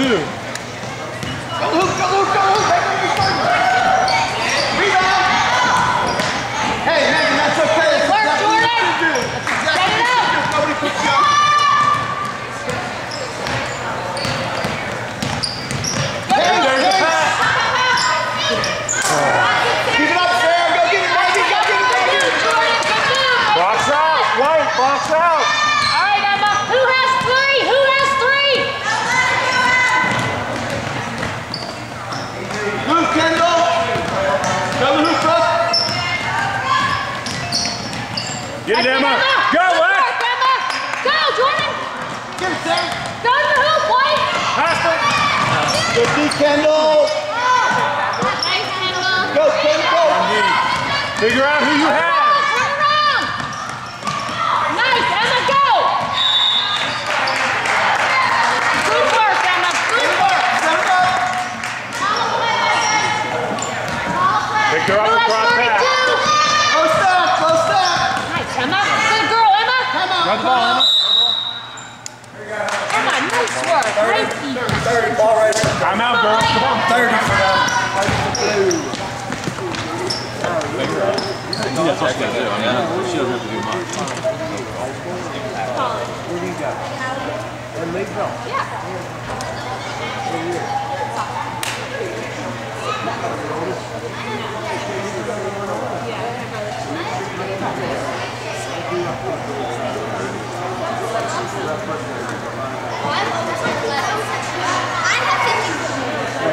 two. Go Luke, go Luke, go Luke. Make him be Rebound. Hey, Megan, that's okay. That's Work, exactly what Jordan. you do. That's exactly Set it what you do. Nobody puts you up. Hey, There's the hey. pass. Keep it up, Sarah. Go get it, Megan. Go get it, Megan. Box out. White, box out. All right, Emma. Who has three? Who has three? Luke, Kendall. Go Luke, bro. Get it, That's Emma. Go, Good left. work, Emma. Go, Jordan. Get it, Sam. Go to the hoop, White. Pass it. Good D, Kendall. Nice, Emma. Go, Kendall. Figure out who you have. Turn around. Nice, Emma. Go. Good work, Emma. Good work. Set it up. Pick her up Who across has pass. 32? Close step, close step. Nice, Emma. Good girl, Emma. Come on. Run the ball, Emma. Emma, nice work. Nice defense. Ball right there. Time out, girls. Come on. 30 for them. Important play. Take it over there. Excellent, bro. Excellent. Lex, there it is. Go, go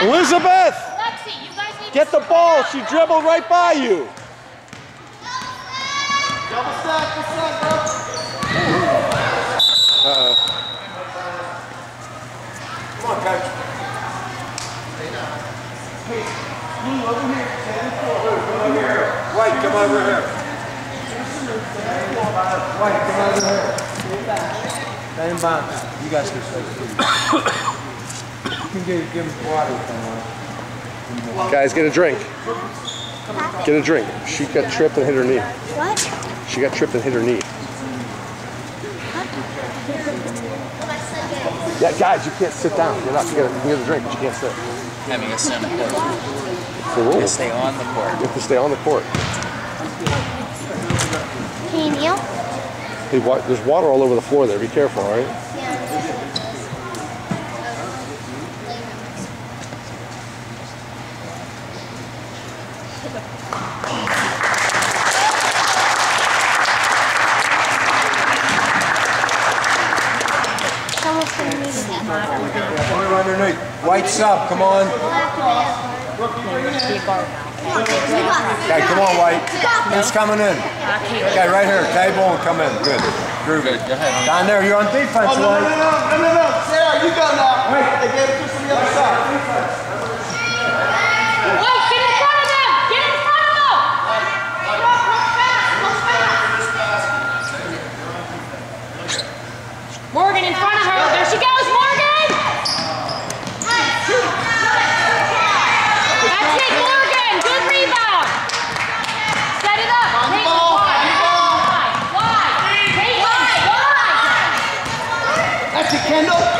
Elizabeth, Lexi, you guys need get the ball. She dribbled right by you. Double stack, double stack, bro. Come on, coach. Hey, Lou, over here. Stand. Over here. White, come over here. White, come over here. Stay in. You guys can stay. You can give, give him water if you want. Guys, get a drink. Get a drink. She got tripped and hit her knee. What? She got tripped and hit her knee. Yeah, guys, you can't sit down. Get up. You gotta you get a drink, but you can't sit. having a sim court It's the rules. stay on the court. You have to stay on the court. Can you kneel? Hey, wa- there's water all over the floor there. Be careful, all right? Someone's gonna need it. Put her underneath. White sub. Okay, come on, White. Who's coming in? Okay, right here. Table and come in. Good. Groove it. Go ahead. Down there, you're on defense, Oh, no, White. no, no, no, no, no. Sarah, you go now. Wait, they gave it to us on the other side. Wait, get in front of them! Get in front of them! Come fast, push fast. Morgan in front of her. There she goes, Morgan! That's it, Morgan. Good rebound. Set it up. Find the Take ball, wide. find the ball. Wide, wide. Take wide, wide. That's it,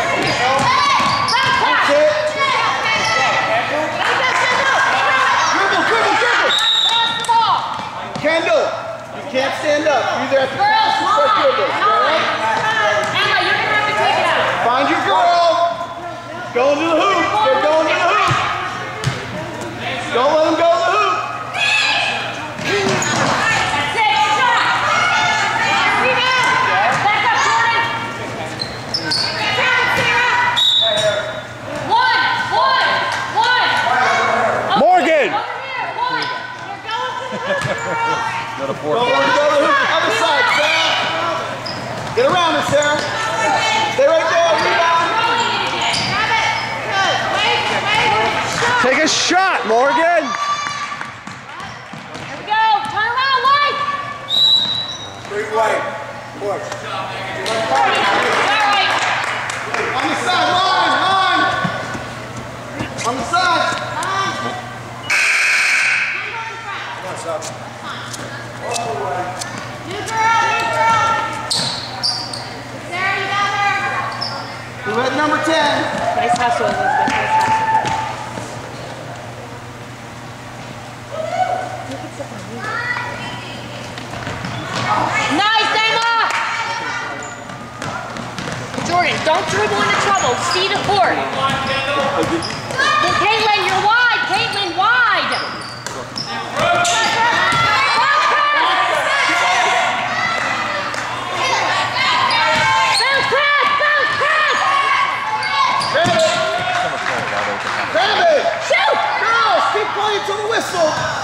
Take a shot, Morgan. Here we go. Turn around, White. Free White. Push. Right. On the side, line, line. On the side. Line. Come on, son. Who had number 10? Nice hustle, Elizabeth. children. Don't dribble into trouble. See the court. Caitlin, you're wide. Caitlin, wide. Shoot! Girls, keep playing till the whistle!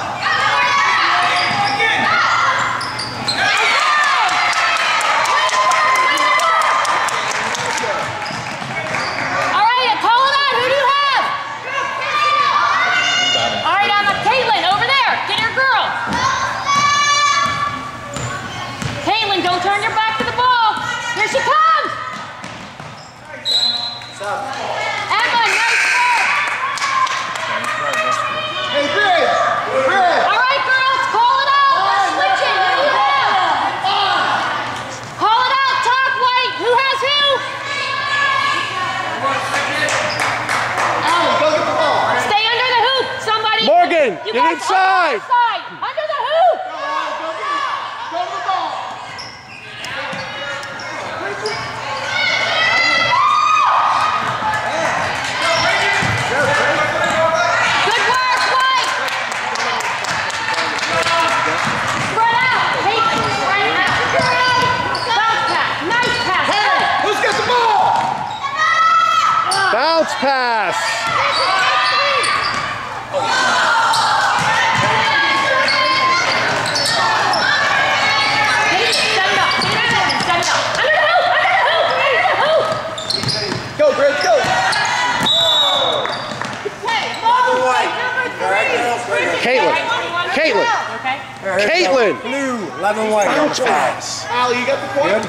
Caitlin. Blue, eleven white. Bounce pass. Allie, you got the point?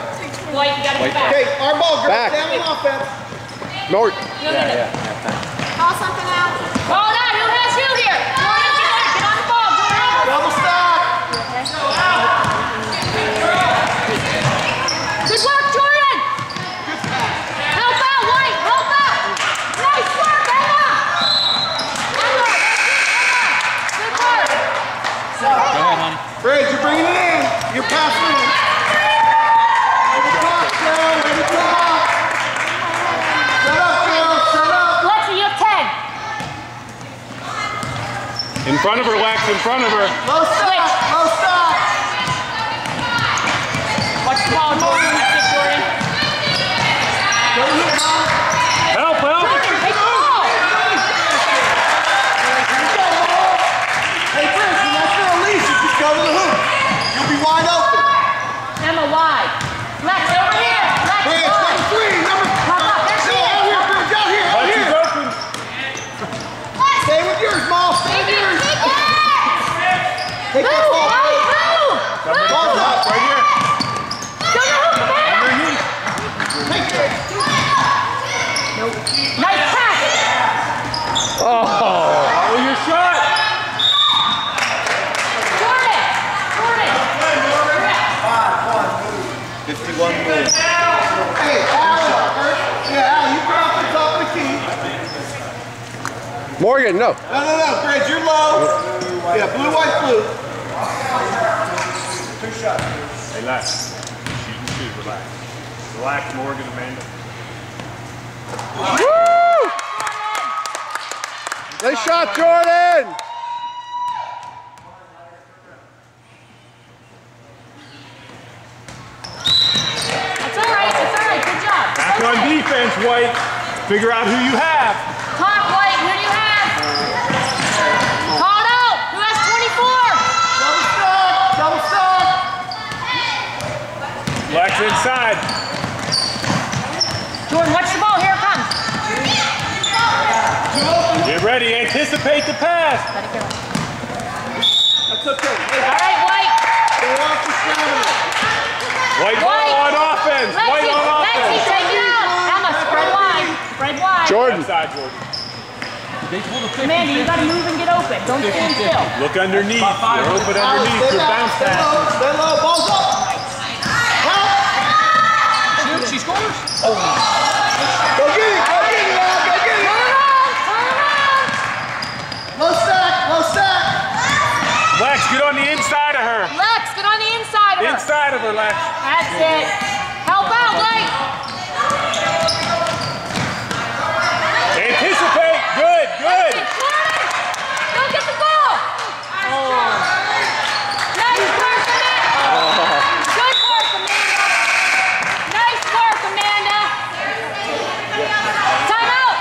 White, you got it back. Okay, our ball, girl. Back. Down on offense. North. No. Yeah, yeah. Call something out. Call it out. In front of her, Wax, in front of her. Low stop, low stop. Watch the ball, Jordan. That's it, Jordan. Don't hit, Mom. you're good. No. No, no, no, Fred, you're low. Blue, white, yeah, blue, white, blue. Two shots. Relax. Shoot and shoot. Relax. Relax, Morgan, Amanda. Woo! Nice shot, Jordan! That's all right. That's all right. Good job. Back on defense, White. Figure out who you have. Anticipate the pass. Let it go. That's okay. Hey, All right, White. stay off the stamina. White ball White. on offense. White Lexi, on Lexi, offense. take it out. Emma, spread wide. Spread wide. Jordan. Inside, Jordan. They pulled a 50. Amanda, you gotta move and get open. Don't stand still. Look underneath. You're open underneath. stay Your back. bounce Stay pass. low. Stay low. Balls up. Help. She, she scores. Go get it. Go get it, Al. Go get it. Turn around. Turn around. Low stack. Low stack. Lex, get on the inside of her. Lex, get on the inside of her. Inside of her, Lex. That's it. Help out, White. Anticipate. Good, good. Go get the goal. Nice work, Amanda. Good work, Amanda. Nice work, Amanda. Time out.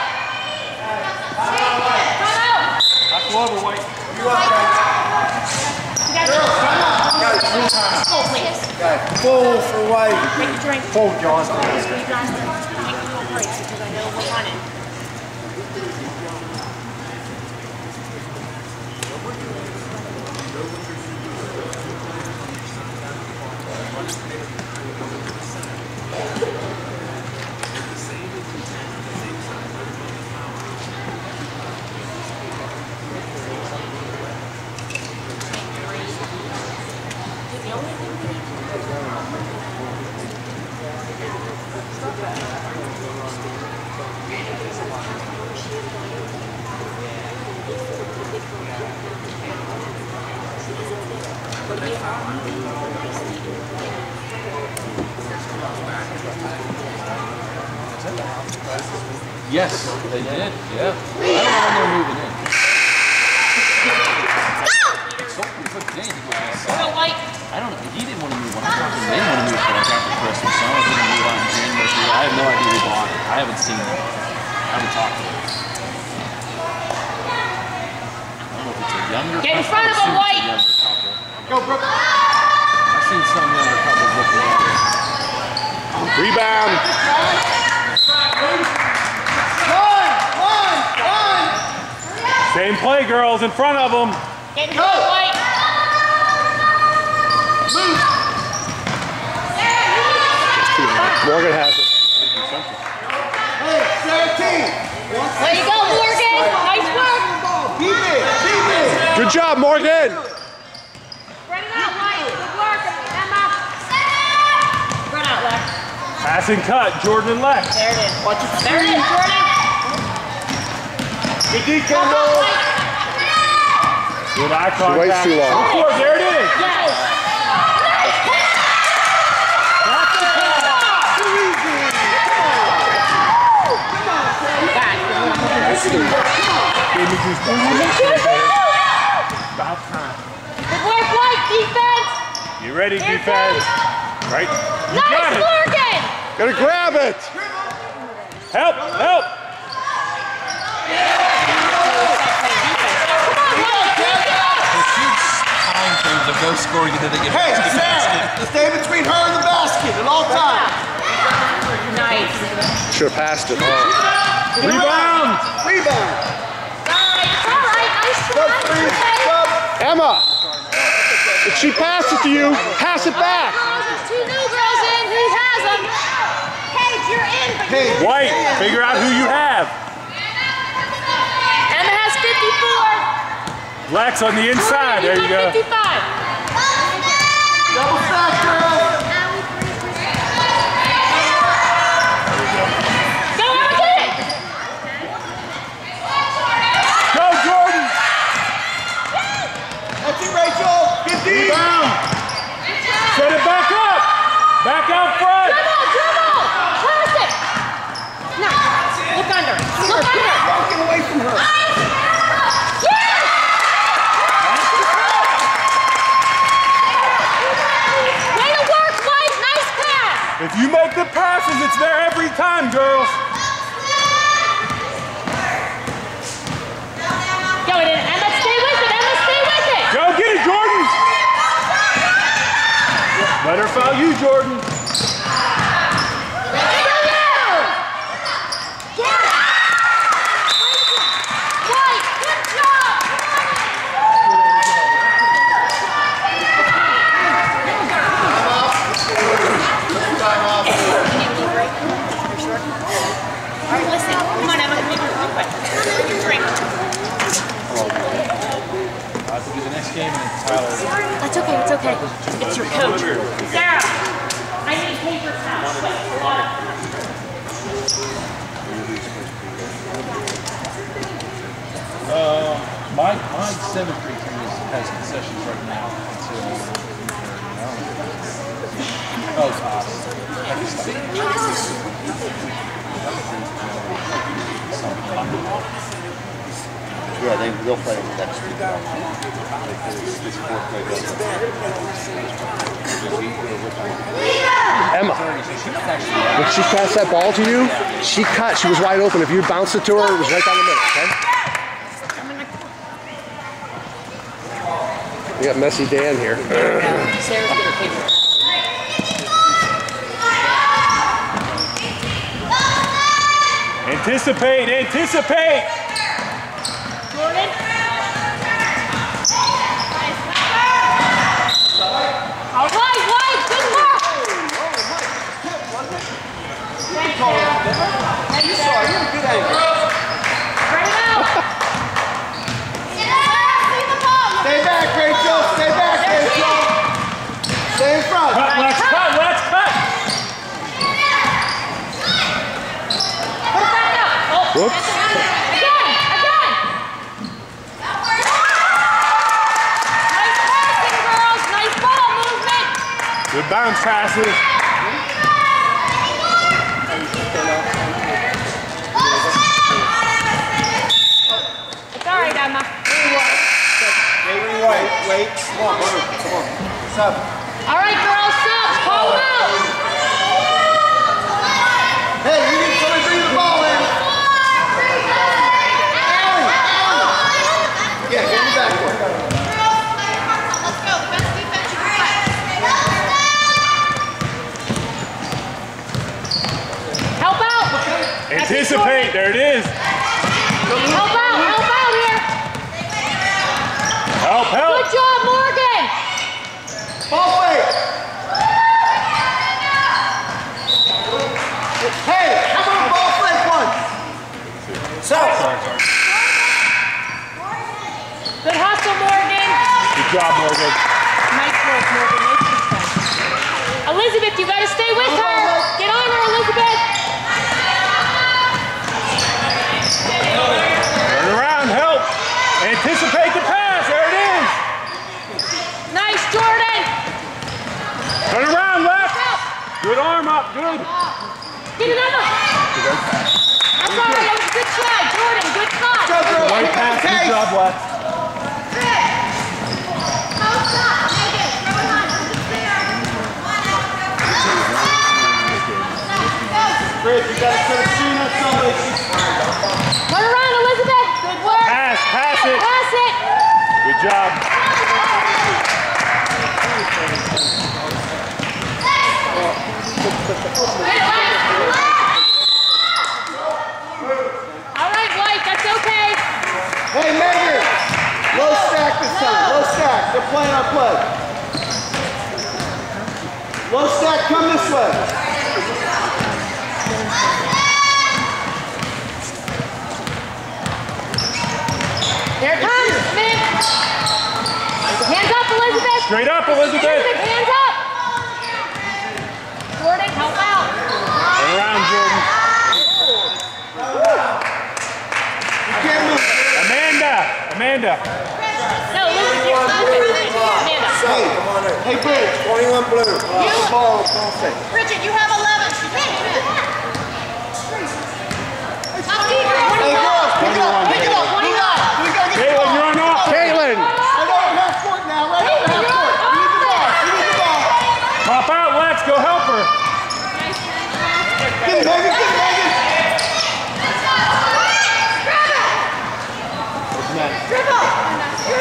Time out. That's over, White. You guys Go, please. Full for white. Take a drink. Full John. Yes, they did. Yeah. I don't know when they're moving in. So, but Jane, he goes outside. Go, White. I don't know. He didn't want to move on. I thought they didn't want to move for like after Christmas. So I don't think they move on in January. I have no idea who bought it. I haven't seen it. I haven't talked to them. I don't know if it's a younger Get in front of him, assume it's a White. Go, Brooke. I've seen some younger couples looking at it. Rebound. Run. Run. Run. Same play, girls, in front of them. Get in front, White. Morgan has it. Hey, 17. There you go, Morgan. Nice work. Keep it. Keep it. Good job, Morgan. Spread it out, White. Good work, Emma. Spread out, Lex. Pass and cut. Jordan and Lex. There it is. Watch your There it is, Jordan. Good D, Help out, Kendall. White. Good eye waits contact. too long. Of course, there it is. Yes. Gave me goosebumps. About time. Good work, White. Defense. You ready, Here it defense? Right? You got Nice, it. Morgan. Gotta grab it. Help, help. Come on, White. Take it up. There's huge time frames of no scoring and then they get Hey, back the basket. Sam. Stay between her and the basket at all times. Nice. Should have passed it. Rebound. Rebound. All right, it's all right. Nice Go, try. Okay. Emma, if she passed it to you, pass it back. Girls, there's two new girls in. Who has them? Paige, you're in, Hey, White, figure out who you have. Emma has 54. Lex on the inside. There you go. 55. double stack, girls. Go, Emma, get it. Go, Jordan. That's it, Rachel. Get deep. Rebound. Set it back up. Back out front. Dribble, dribble. Pass it. Nice. Look under. Look under. Walking away from her. Yes! Way to work, White. Nice pass. If you make the passes, it's there every time, girls. Go it in. Emma, stay with it. Emma, stay with it. Go get it, Jordan. Let her foul you, Jordan. game and then Tyler. That's okay, it's okay. Your coach. Sarah, I need papers now. Wait, water. Uh, my my seventh grade team has concessions right now until 2:30. Oh, God. I can. Yeah, they, they'll play next week. It's, it's fourth grade. Emma, when she passed that ball to you, she cut. She was wide open. If you bounced it to her, it was right down the middle. Okay. We got messy Dan here. Sarah's gonna paper. Anticipate, anticipate. Jordan? All right, White, good work. Thanks, Sarah. Thanks, Sarah. Good angle. Spread it out. Stay back, Rachel. Stay back, Rachel. Stay in front. Cut, let's cut, let's cut. Put it back up. Oh, Whoops. Again, again. Nice passing, girls. Nice ball movement. Bounce passes. It's all right, Emma. Wait, wait, wait. Come on. Come on. Seven. All right, girls, call them out. Hey, you need somebody to bring the ball in. Allie, Allie. Yeah, get me back there. Help out. Anticipate, there it is. Help out, help out here. Help, help. Good job, Morgan. Ball fake. Hey, how about ball fake one? So. Good hustle, Morgan. Good job, Morgan. Nice work, Morgan. Nice. Elizabeth, you gotta stay with her. Get on her, Elizabeth. Turn around, help. Anticipate the pass, there it is. Nice, Jordan. Turn around, left. Good arm up, good. Get another. That's all right. That was a good try, Jordan. Good cut. Go, girl. Right pass, good job, Lex. Fred, you gotta put a screen on somebody. Turn around, Elizabeth. Good work. Pass, pass it. Pass it. Good job. All right, White. That's okay. Hey, Megan. Low stack this time. Low stack. They're playing our play. Low stack, come this way. Here it comes. Come in. Hands up, Elizabeth. Straight up, Elizabeth. Elizabeth, hands up. Jordan, help out. Turn around, Jordan. You can't move. Amanda, Amanda. No, Elizabeth, you're Elizabeth. Amanda. Hey, hey, Bridge. 21 blue. Uh, ball, ball. Bridget, you have 11. Hey, girls, pick it up, pick it up. 21. We gotta get the Caitlin, ball. you're on off. Caitlin, Right over half court now, right over half court. We need the ball, we need the ball. Pop out, Lex, go help her. Get it, Megan, get it, Megan.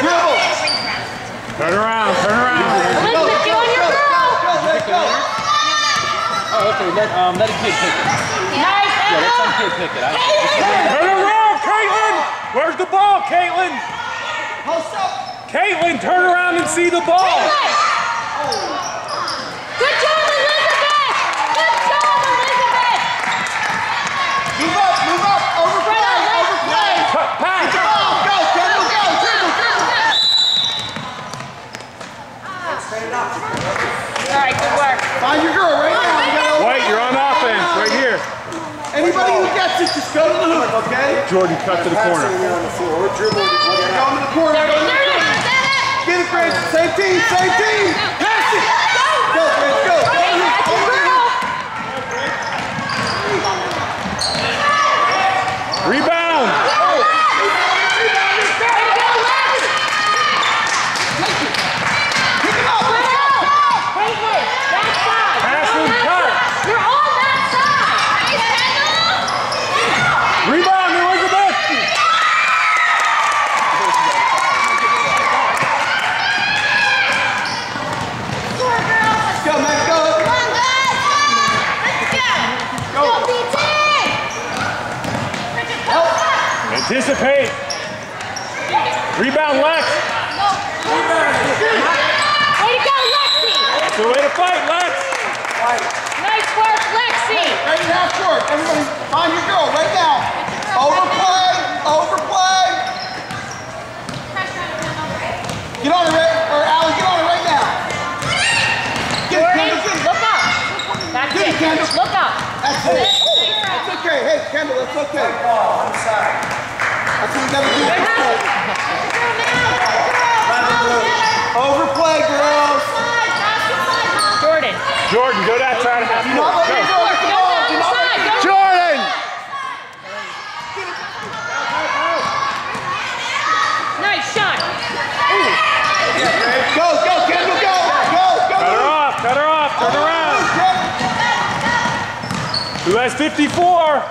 Dribble. Turn around, turn around. Elizabeth, you on your girl. go, let's go. Oh, okay. Let um let a kid pick it. Nice, Yeah, let some kid pick it. I, Turn around, Caitlin. Where's the ball, Caitlin? Post up. Caitlin, turn around and see the ball. Good right, good work. Find your girl right now. You White, you're on offense right here. Anybody who gets it, just go to the hoop, okay? Jordan, cut to the corner. We're dribbling. Go to the corner. Go to the corner. Get it, French. Same team, same team. Pass it. Go, French, go. Way to go, Lexi. That's the way to fight, Lex. Nice work, Lexi. Ready half court. Everybody, find your girl right now. Overplay. Overplay. Get on it, Rick. Or Allie, get on it right now. Get it, Kendall. Get it. look up. That's Get it, it. Kendall. Look up. That's it. That's okay. Hey, Kendall, that's okay. That's what we gotta do. Overplay, girls. Jordan. Jordan, go that side of half Do not court. let her Go. go. Come Go on. down Do the not let Go Jordan! Nice shot. Go, go, Kendall, go. Go, go. Cut her off, cut her off, turn around. Who has 54?